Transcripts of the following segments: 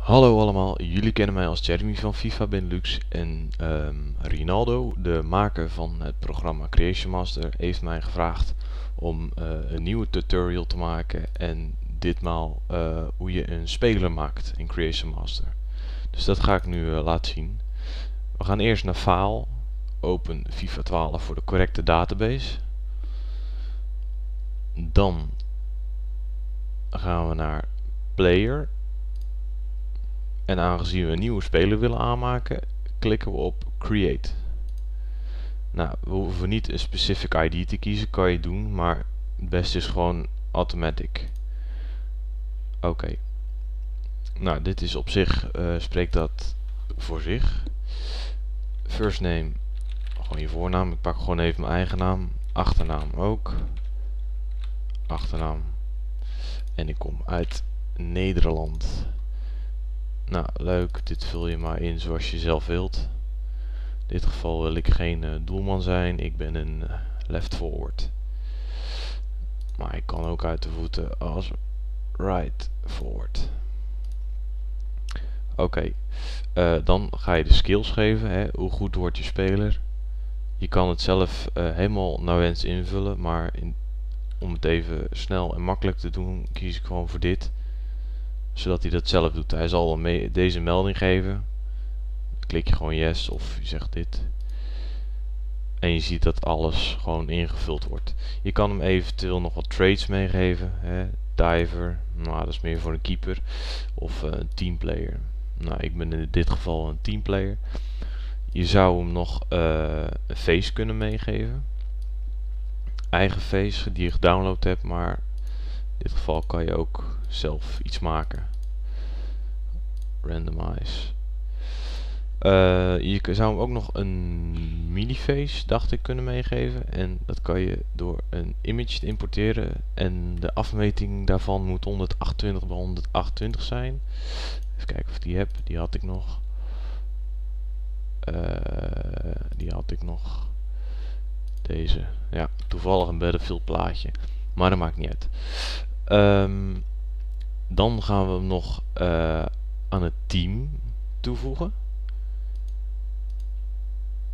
Hallo allemaal, jullie kennen mij als Jeremy van FIFA Benelux en ehm, Rinaldo, de maker van het programma Creation Master, heeft mij gevraagd om eh, een nieuwe tutorial te maken en ditmaal uh, hoe je een speler maakt in Creation Master. Dus dat ga ik nu uh, laten zien. We gaan eerst naar File, open FIFA 12 voor de correcte database. Dan gaan we naar Player en aangezien we een nieuwe speler willen aanmaken, klikken we op Create. Nou, we hoeven niet een specific ID te kiezen, kan je doen, maar het beste is gewoon automatic. Oké. Nou, dit is op zich, uh, spreekt dat voor zich. First name, gewoon je voornaam. Ik pak gewoon even mijn eigen naam. Achternaam ook. Achternaam. En ik kom uit Nederland. Nou, leuk. Dit vul je maar in zoals je zelf wilt. In dit geval wil ik geen uh, doelman zijn. Ik ben een uh, left forward. Maar ik kan ook uit de voeten als right forward. Oké. Uh, dan ga je de skills geven. Hè. Hoe goed wordt je speler? Je kan het zelf helemaal naar wens invullen. Maar om het even snel en makkelijk te doen, kies ik gewoon voor dit zodat hij dat zelf doet. Hij zal me deze melding geven. Dan klik je gewoon yes of je zegt dit. En je ziet dat alles gewoon ingevuld wordt. Je kan hem eventueel nog wat trades meegeven. Hè. Diver, nou dat is meer voor een keeper. Of uh, een teamplayer. Nou, ik ben in dit geval een teamplayer. Je zou hem nog uh, een face kunnen meegeven. Eigen face die je gedownload hebt, maar in dit geval kan je ook zelf iets maken. Randomize. Uh, je zou hem ook nog een miniface, dacht ik, kunnen meegeven. En dat kan je door een image te importeren. En de afmeting daarvan moet 128 bij 128 zijn. Even kijken of ik die heb. Die had ik nog. Uh, die had ik nog. Deze. Ja, toevallig een Battlefield plaatje. Maar dat maakt niet uit. Um, dan gaan we nog uh, aan het team toevoegen.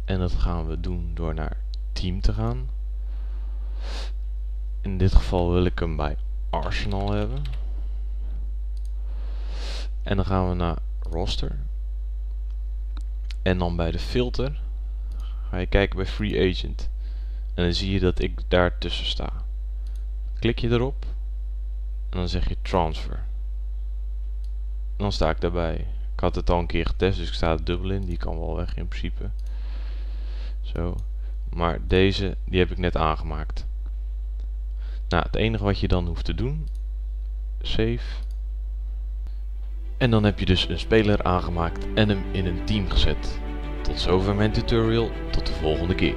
En dat gaan we doen door naar team te gaan. In dit geval wil ik hem bij Arsenal hebben. En dan gaan we naar roster. En dan bij de filter ga je kijken bij free agent. En dan zie je dat ik daar tussen sta. Klik je erop. En dan zeg je transfer. Dan sta ik daarbij. Ik had het al een keer getest, dus ik sta er dubbel in. Die kan wel weg in principe. Zo. Maar deze, die heb ik net aangemaakt. Nou, het enige wat je dan hoeft te doen. Save. En dan heb je dus een speler aangemaakt en hem in een team gezet. Tot zover mijn tutorial. Tot de volgende keer.